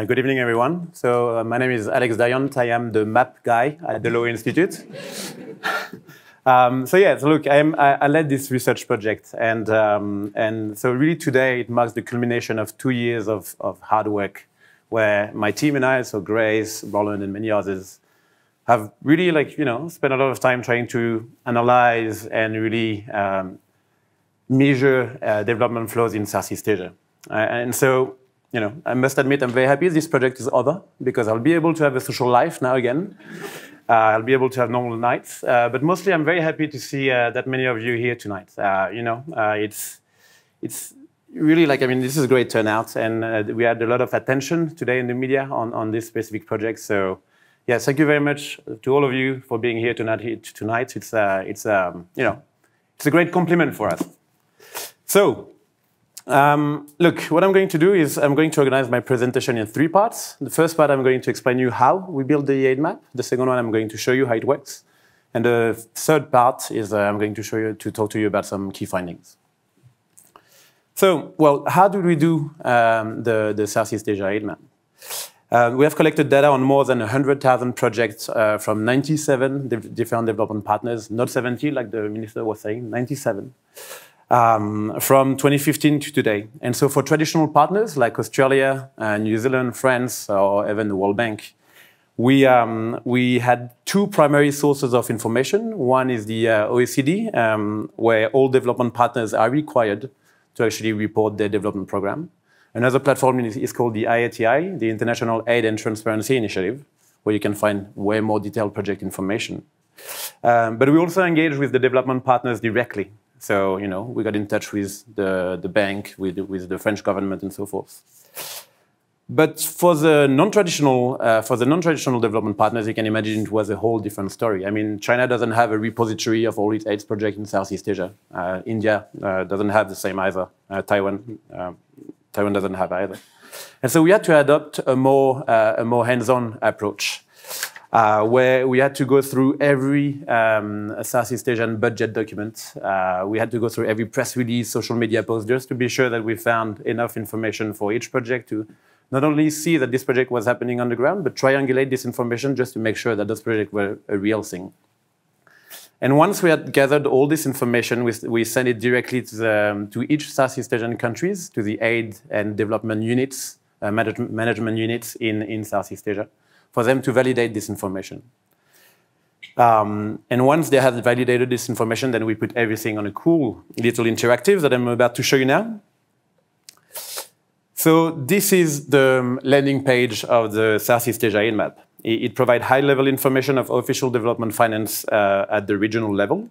uh, good evening, everyone. So uh, my name is Alex Dayant. I am the map guy at the Lowy Institute. um, so yeah, so look, I, am, I, I led this research project, and um, and so really today it marks the culmination of two years of, of hard work, where my team and I, so Grace, Roland, and many others, have really like you know spent a lot of time trying to analyze and really um, measure uh, development flows in Southeast Asia. Uh, and so you know, I must admit I'm very happy this project is over because I'll be able to have a social life now again. Uh, I'll be able to have normal nights. Uh, but mostly I'm very happy to see uh, that many of you here tonight. Uh, you know, uh, it's, it's really like, I mean, this is a great turnout and uh, we had a lot of attention today in the media on, on this specific project. So yeah, thank you very much to all of you for being here tonight. tonight. It's, it's um, you know, it's a great compliment for us. So um, look, what I'm going to do is I'm going to organize my presentation in three parts. The first part, I'm going to explain you how we build the aid map. The second one, I'm going to show you how it works. And the third part is uh, I'm going to show you, to talk to you about some key findings. So, well, how do we do um, the, the Southeast Asia aid map? Uh, we have collected data on more than 100,000 projects uh, from 97 different development partners, not 70 like the minister was saying, 97 um, from 2015 to today. And so for traditional partners like Australia, uh, New Zealand, France, or even the World Bank, we, um, we had two primary sources of information. One is the uh, OECD, um, where all development partners are required to actually report their development program. Another platform is, is called the IATI, the International Aid and Transparency Initiative, where you can find way more detailed project information. Um, but we also engage with the development partners directly. So, you know, we got in touch with the, the bank, with, with the French government and so forth. But for the non-traditional, uh, for the non-traditional development partners, you can imagine it was a whole different story. I mean, China doesn't have a repository of all its AIDS projects in Southeast Asia. Uh, India uh, doesn't have the same either. Uh, Taiwan, uh, Taiwan doesn't have either. And so we had to adopt a more, uh, a more hands-on approach uh, where we had to go through every um, Southeast Asian budget document. Uh, we had to go through every press release, social media post, just to be sure that we found enough information for each project to not only see that this project was happening on the ground, but triangulate this information just to make sure that those projects were a real thing. And once we had gathered all this information, we, we sent it directly to, the, um, to each Southeast Asian countries, to the aid and development units, uh, manage management units in, in Southeast Asia for them to validate this information. Um, and once they have validated this information, then we put everything on a cool little interactive that I'm about to show you now. So this is the landing page of the Southeast Asia aid map. It, it provides high-level information of official development finance uh, at the regional level.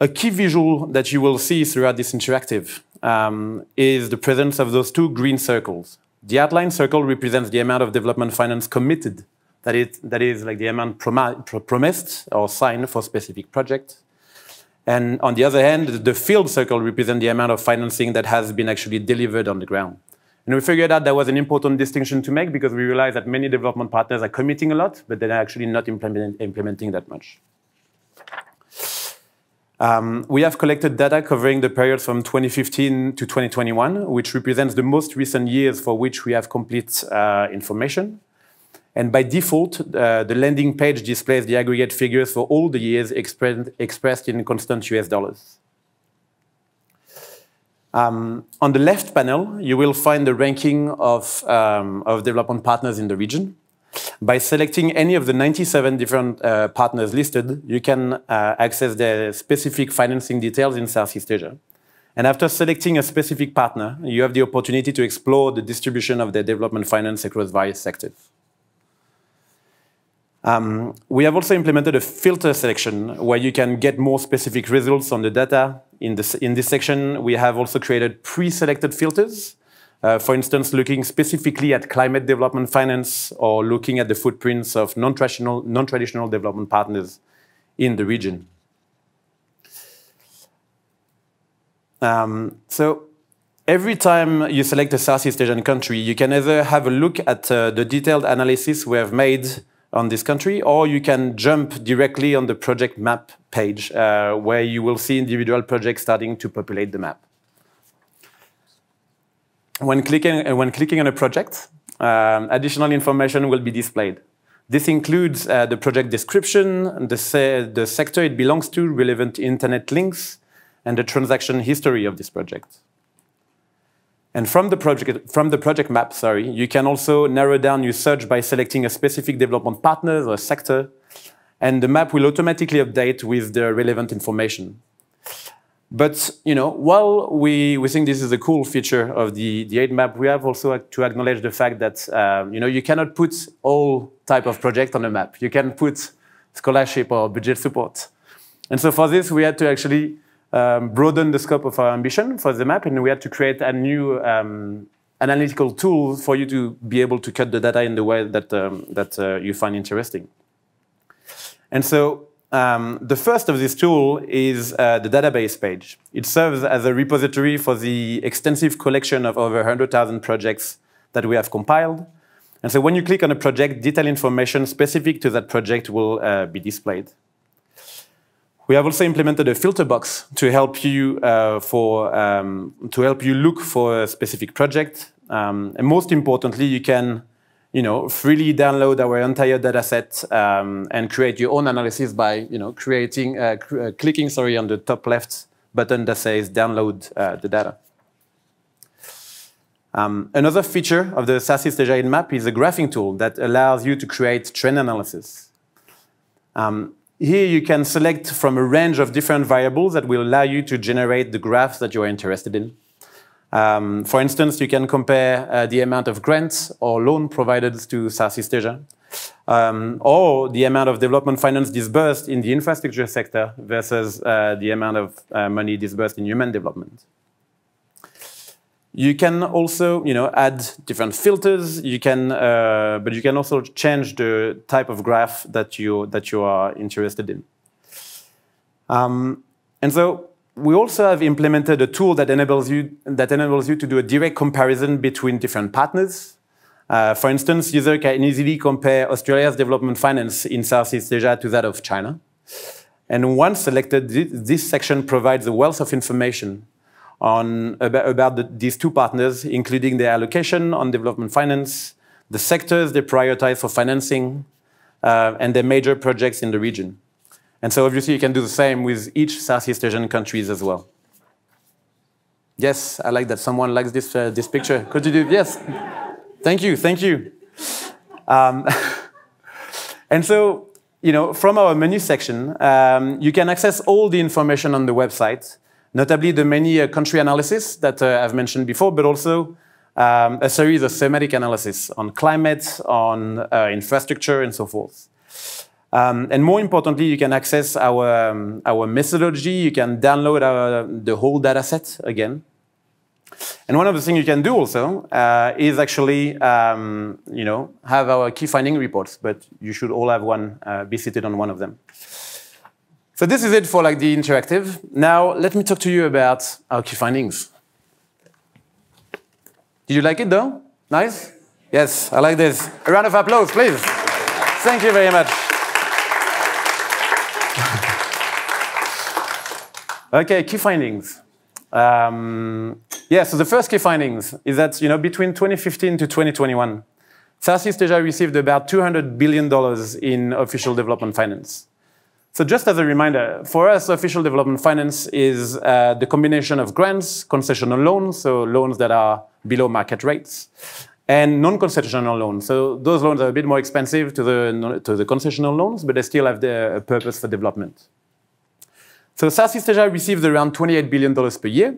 A key visual that you will see throughout this interactive um, is the presence of those two green circles. The outline circle represents the amount of development finance committed, that is, that is like the amount promised or signed for specific projects. And on the other hand, the field circle represents the amount of financing that has been actually delivered on the ground. And we figured out that was an important distinction to make because we realized that many development partners are committing a lot, but they're actually not implement, implementing that much. Um, we have collected data covering the period from 2015 to 2021, which represents the most recent years for which we have complete uh, information. And by default, uh, the landing page displays the aggregate figures for all the years expressed in constant US dollars. Um, on the left panel, you will find the ranking of, um, of development partners in the region. By selecting any of the 97 different uh, partners listed, you can uh, access the specific financing details in Southeast Asia. And after selecting a specific partner, you have the opportunity to explore the distribution of their development finance across various sectors. Um, we have also implemented a filter selection where you can get more specific results on the data. In this, in this section, we have also created pre-selected filters uh, for instance, looking specifically at climate development finance or looking at the footprints of non-traditional non -traditional development partners in the region. Um, so every time you select a Southeast Asian country, you can either have a look at uh, the detailed analysis we have made on this country, or you can jump directly on the project map page, uh, where you will see individual projects starting to populate the map. When clicking, uh, when clicking on a project, um, additional information will be displayed. This includes uh, the project description, the, se the sector it belongs to, relevant internet links, and the transaction history of this project. And from the project, from the project map, sorry, you can also narrow down your search by selecting a specific development partner or sector, and the map will automatically update with the relevant information. But you know, while we, we think this is a cool feature of the, the aid map, we have also to acknowledge the fact that um, you know, you cannot put all type of project on a map. You can put scholarship or budget support. And so for this, we had to actually um, broaden the scope of our ambition for the map, and we had to create a new um, analytical tool for you to be able to cut the data in the way that, um, that uh, you find interesting. And so um, the first of this tool is uh, the database page. It serves as a repository for the extensive collection of over 100,000 projects that we have compiled. And so when you click on a project, detailed information specific to that project will uh, be displayed. We have also implemented a filter box to help you uh, for um, to help you look for a specific project. Um, and most importantly, you can you know, freely download our entire dataset um, and create your own analysis by, you know, creating, uh, uh, clicking, sorry, on the top left button that says download uh, the data. Um, another feature of the Southeast Asia map is a graphing tool that allows you to create trend analysis. Um, here you can select from a range of different variables that will allow you to generate the graphs that you are interested in. Um, for instance, you can compare uh, the amount of grants or loan provided to Southeast Asia, um, or the amount of development finance disbursed in the infrastructure sector versus uh, the amount of uh, money disbursed in human development. You can also, you know, add different filters. You can, uh, but you can also change the type of graph that you that you are interested in. Um, and so we also have implemented a tool that enables you, that enables you to do a direct comparison between different partners. Uh, for instance, user can easily compare Australia's development finance in Southeast Asia to that of China. And once selected, this section provides a wealth of information on, about, about the, these two partners, including their allocation on development finance, the sectors they prioritize for financing, uh, and their major projects in the region. And so obviously you can do the same with each Southeast Asian countries as well. Yes, I like that someone likes this, uh, this picture. Could you do, yes. Thank you, thank you. Um, and so, you know, from our menu section, um, you can access all the information on the website, notably the many uh, country analysis that uh, I've mentioned before, but also um, a series of thematic analysis on climate, on uh, infrastructure, and so forth. Um, and more importantly, you can access our, um, our methodology. You can download our, the whole data set again. And one of the things you can do also uh, is actually, um, you know, have our key finding reports, but you should all have one, uh, be seated on one of them. So this is it for like the interactive. Now let me talk to you about our key findings. Did you like it though? Nice? Yes, I like this. A round of applause, please. Thank you very much. Okay, key findings. Um, yeah, so the first key findings is that you know between 2015 to 2021, Southeast Asia received about 200 billion dollars in official development finance. So just as a reminder, for us, official development finance is uh, the combination of grants, concessional loans, so loans that are below market rates, and non-concessional loans. So those loans are a bit more expensive to the, to the concessional loans, but they still have the purpose for development. So Southeast Asia receives around $28 billion per year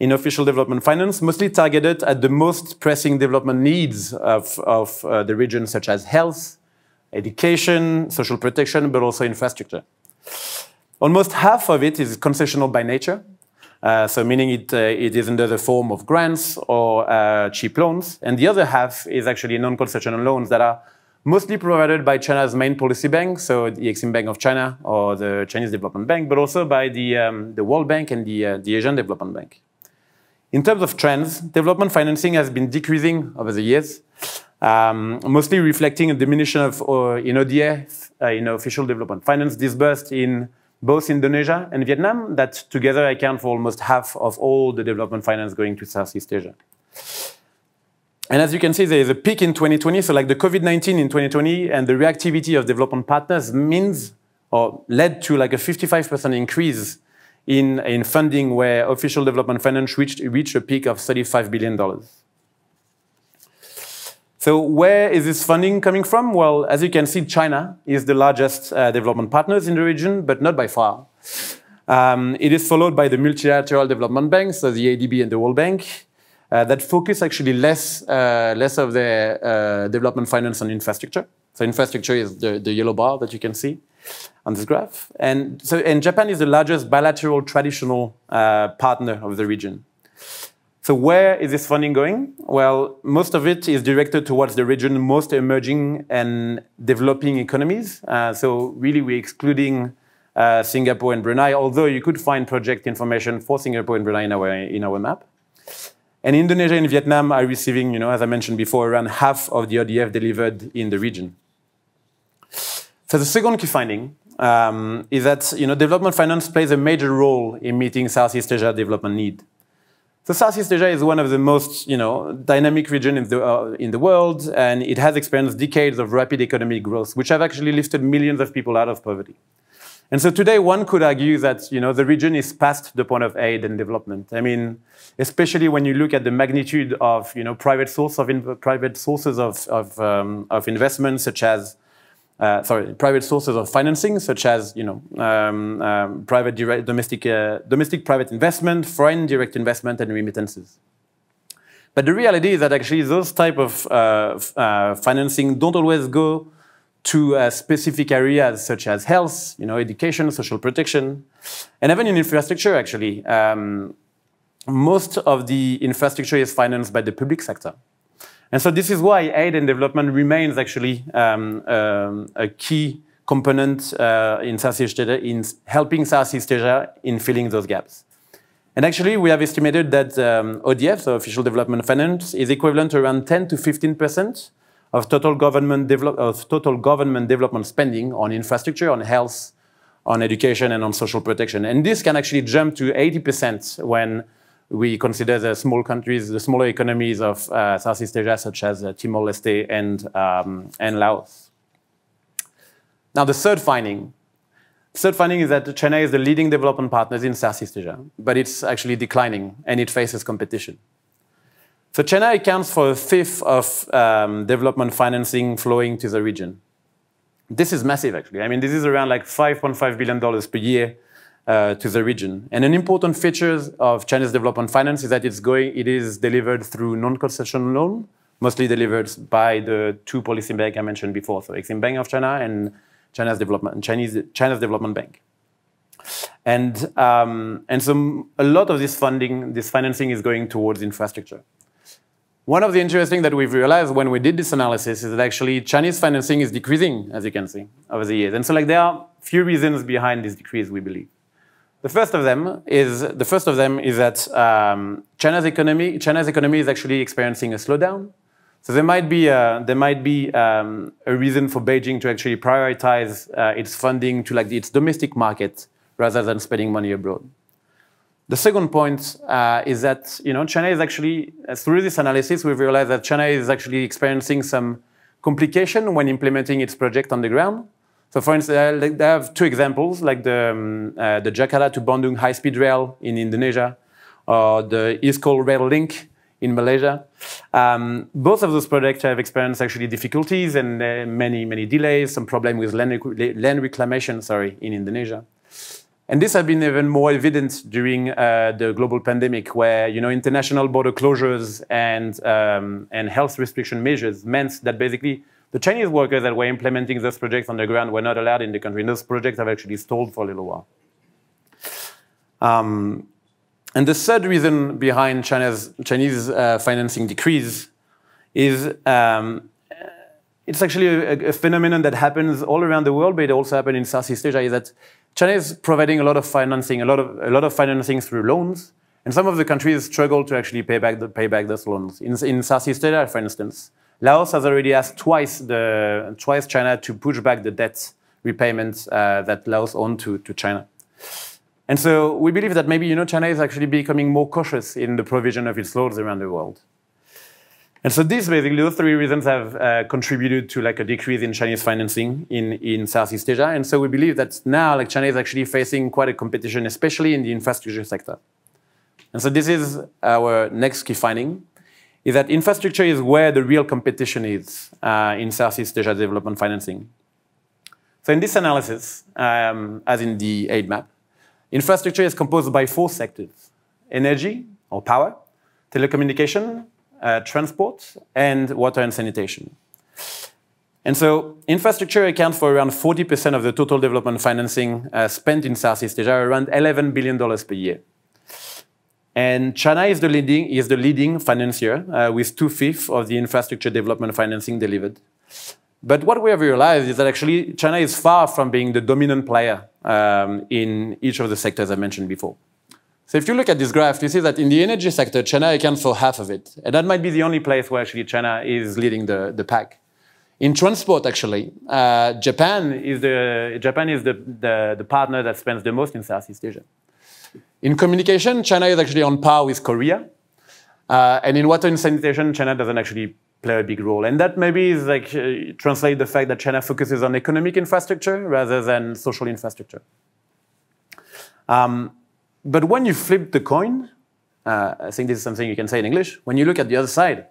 in official development finance, mostly targeted at the most pressing development needs of, of uh, the region, such as health, education, social protection, but also infrastructure. Almost half of it is concessional by nature, uh, so meaning it, uh, it is under the form of grants or uh, cheap loans, and the other half is actually non-concessional loans that are mostly provided by China's main policy bank, so the Exim Bank of China or the Chinese Development Bank, but also by the, um, the World Bank and the, uh, the Asian Development Bank. In terms of trends, development financing has been decreasing over the years, um, mostly reflecting a diminution of uh, in ODF, uh, in official development finance disbursed in both Indonesia and Vietnam, that together account for almost half of all the development finance going to Southeast Asia. And as you can see, there is a peak in 2020. So like the COVID-19 in 2020 and the reactivity of development partners means or led to like a 55% increase in, in funding where official development finance reached, reached a peak of $35 billion. So where is this funding coming from? Well, as you can see, China is the largest uh, development partners in the region, but not by far. Um, it is followed by the multilateral development banks, so the ADB and the World Bank, uh, that focus actually less, uh, less of their uh, development finance on infrastructure. So infrastructure is the, the yellow bar that you can see on this graph. And so and Japan is the largest bilateral traditional uh, partner of the region. So where is this funding going? Well, most of it is directed towards the region most emerging and developing economies. Uh, so really we're excluding uh, Singapore and Brunei, although you could find project information for Singapore and Brunei in our, in our map. And Indonesia and Vietnam are receiving, you know, as I mentioned before, around half of the ODF delivered in the region. So the second key finding um, is that, you know, development finance plays a major role in meeting Southeast Asia development need. So Southeast Asia is one of the most, you know, dynamic regions in the, uh, in the world, and it has experienced decades of rapid economic growth, which have actually lifted millions of people out of poverty. And so today one could argue that you know, the region is past the point of aid and development. I mean, especially when you look at the magnitude of you know, private, source of private sources of, of, um, of investment, such as uh, sorry, private sources of financing, such as you know, um, um, private domestic, uh, domestic private investment, foreign direct investment, and remittances. But the reality is that actually those type of uh, uh financing don't always go to uh, specific areas such as health, you know, education, social protection, and even in infrastructure, actually. Um, most of the infrastructure is financed by the public sector. And so this is why aid and development remains actually um, um, a key component uh, in Southeast Asia, in helping Southeast Asia in filling those gaps. And actually, we have estimated that um, ODF, so Official Development Finance, is equivalent to around 10 to 15 percent of total government, of total government development spending on infrastructure, on health, on education, and on social protection. And this can actually jump to 80% when we consider the small countries, the smaller economies of uh, Southeast Asia, such as uh, Timor-Leste and, um, and Laos. Now, the third finding. Third finding is that China is the leading development partner in Southeast Asia, but it's actually declining and it faces competition. So China accounts for a fifth of um, development financing flowing to the region. This is massive, actually. I mean, this is around like $5.5 billion per year uh, to the region. And an important feature of China's development finance is that it's going, it is delivered through non-concession loan, mostly delivered by the two policy banks I mentioned before, so Exim Bank of China and China's development, Chinese, China's development bank. And, um, and so a lot of this funding, this financing is going towards infrastructure. One of the interesting that we've realized when we did this analysis is that actually Chinese financing is decreasing, as you can see, over the years. And so like there are a few reasons behind this decrease, we believe. The first of them is the first of them is that um, China's economy China's economy is actually experiencing a slowdown. So there might be a, there might be um, a reason for Beijing to actually prioritize uh, its funding to like its domestic market rather than spending money abroad. The second point uh, is that you know China is actually uh, through this analysis we've realized that China is actually experiencing some complication when implementing its project on the ground. So for instance, uh, they have two examples like the, um, uh, the Jakarta to Bandung high-speed rail in Indonesia or the East Coast Rail Link in Malaysia. Um, both of those projects have experienced actually difficulties and uh, many, many delays, some problem with land, rec land reclamation, sorry, in Indonesia. And this has been even more evident during uh, the global pandemic, where you know international border closures and um, and health restriction measures meant that basically the Chinese workers that were implementing those projects on the ground were not allowed in the country. And those projects have actually stalled for a little while. Um, and the third reason behind China's Chinese uh, financing decrease is um, it's actually a, a, phenomenon that happens all around the world, but it also happened in Southeast Asia. Is that China is providing a lot of financing, a lot of, a lot of financing through loans, and some of the countries struggle to actually pay back, the, pay back those loans. In, in Southeast Asia, for instance, Laos has already asked twice, the, twice China to push back the debt repayments uh, that Laos owed to, to China. And so we believe that maybe you know, China is actually becoming more cautious in the provision of its loans around the world. And so these basically, those three reasons have uh, contributed to like a decrease in Chinese financing in, in Southeast Asia. And so we believe that now like China is actually facing quite a competition, especially in the infrastructure sector. And so this is our next key finding, is that infrastructure is where the real competition is uh, in Southeast Asia development financing. So in this analysis, um, as in the aid map, infrastructure is composed by four sectors, energy or power, telecommunication, uh, transport, and water and sanitation. And so infrastructure accounts for around 40% of the total development financing uh, spent in Southeast Asia, around $11 billion per year. And China is the leading, is the leading financier uh, with two-fifths of the infrastructure development financing delivered. But what we have realized is that actually China is far from being the dominant player um, in each of the sectors I mentioned before. So if you look at this graph, you see that in the energy sector, China accounts for half of it. And that might be the only place where actually China is leading the, the pack. In transport, actually, uh, Japan is, the, Japan is the, the, the partner that spends the most in Southeast Asia. In communication, China is actually on par with Korea. Uh, and in water and sanitation, China doesn't actually play a big role. And that maybe is like uh, translate the fact that China focuses on economic infrastructure rather than social infrastructure. Um, but when you flip the coin, uh, I think this is something you can say in English, when you look at the other side,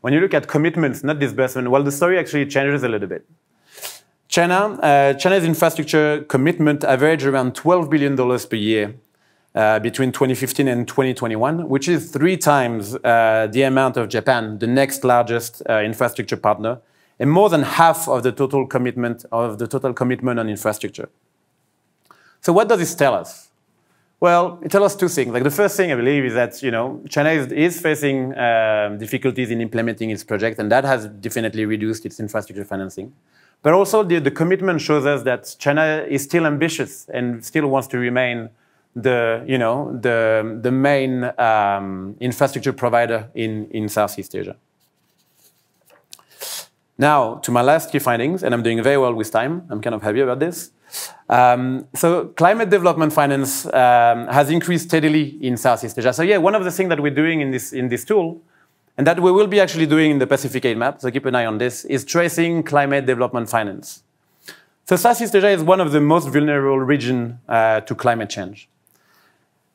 when you look at commitments, not disbursement, well, the story actually changes a little bit. China, uh, China's infrastructure commitment averaged around $12 billion per year uh, between 2015 and 2021, which is three times uh, the amount of Japan, the next largest uh, infrastructure partner, and more than half of the total commitment of the total commitment on infrastructure. So what does this tell us? Well, it tells us two things. Like the first thing I believe is that you know China is, is facing um, difficulties in implementing its project, and that has definitely reduced its infrastructure financing. But also the, the commitment shows us that China is still ambitious and still wants to remain the, you know, the, the main um, infrastructure provider in, in Southeast Asia. Now, to my last key findings, and I'm doing very well with time. I'm kind of happy about this. Um, so climate development finance um, has increased steadily in Southeast Asia. So yeah, one of the things that we're doing in this, in this tool, and that we will be actually doing in the Pacific Aid Map, so keep an eye on this, is tracing climate development finance. So Southeast Asia is one of the most vulnerable regions uh, to climate change.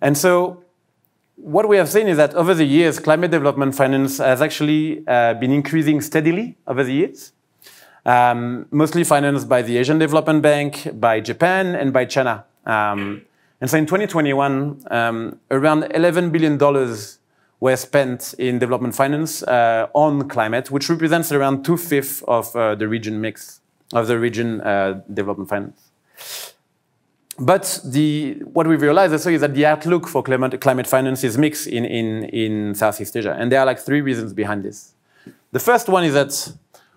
And so what we have seen is that over the years, climate development finance has actually uh, been increasing steadily over the years, um, mostly financed by the Asian Development Bank, by Japan, and by China. Um, and so in 2021, um, around $11 billion were spent in development finance uh, on climate, which represents around two-fifths of uh, the region mix, of the region uh, development finance. But the, what we've realized also is that the outlook for climate, climate finance is mixed in, in, in Southeast Asia. And there are like three reasons behind this. The first one is that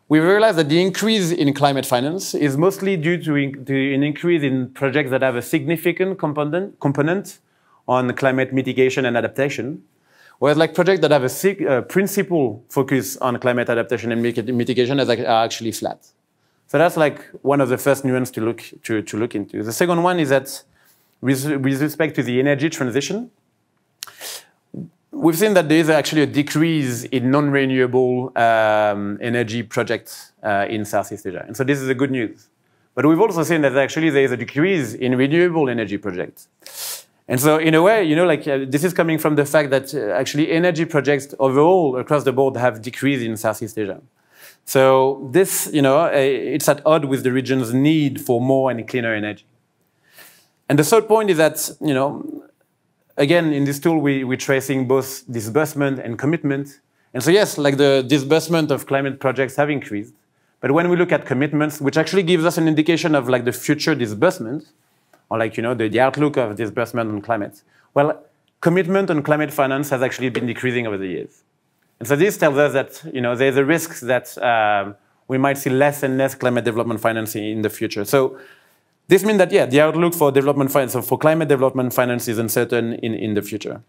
we realized that the increase in climate finance is mostly due to, in, to an increase in projects that have a significant component, component on climate mitigation and adaptation. Whereas like projects that have a uh, principal focus on climate adaptation and mitigation are actually flat. So that's like one of the first nuances to look, to, to look into. The second one is that with, with respect to the energy transition, we've seen that there is actually a decrease in non-renewable um, energy projects uh, in Southeast Asia. And so this is a good news. But we've also seen that actually there is a decrease in renewable energy projects. And so in a way, you know, like uh, this is coming from the fact that uh, actually energy projects overall across the board have decreased in Southeast Asia. So this, you know, eh, it's at odds with the region's need for more and cleaner energy. And the third point is that, you know, again, in this tool, we, we're tracing both disbursement and commitment. And so yes, like the disbursement of climate projects have increased. But when we look at commitments, which actually gives us an indication of like the future disbursement, or like, you know, the, the outlook of disbursement on climate, well, commitment on climate finance has actually been decreasing over the years. And so this tells us that you know, there's a risk that um, we might see less and less climate development financing in the future. So this means that, yeah, the outlook for development finance, so for climate development finance is uncertain in, in the future.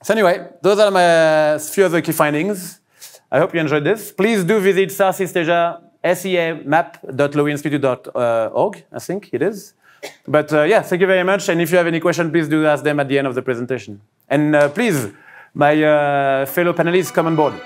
So anyway, those are my few other key findings. I hope you enjoyed this. Please do visit Southeast Asia seamap.lowyinstitute.org, I think it is. But uh, yeah, thank you very much. And if you have any questions, please do ask them at the end of the presentation. And uh, please, my uh, fellow panelists come on board.